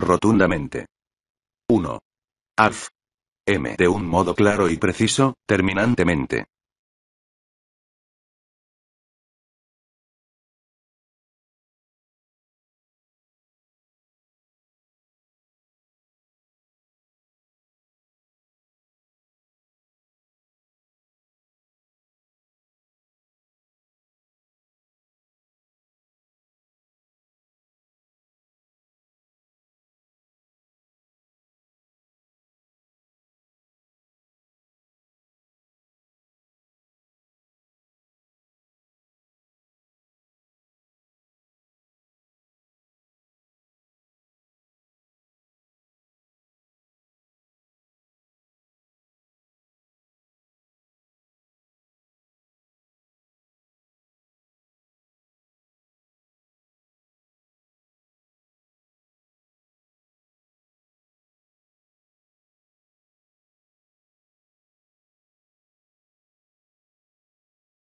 Rotundamente. 1. Arf. M. De un modo claro y preciso, terminantemente.